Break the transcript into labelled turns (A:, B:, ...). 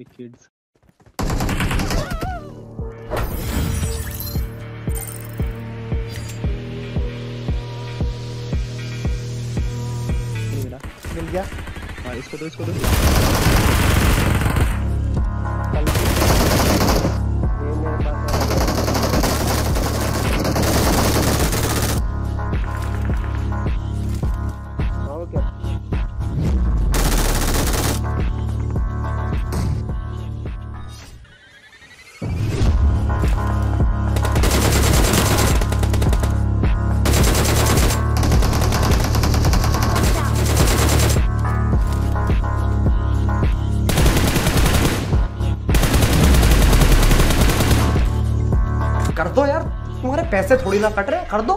A: the kids. नहीं मिला
B: मिल गया
A: हाँ इसको दो इसको दो
B: कर दो यार तुम्हारे पैसे थोड़ी ना कट रहे कर दो।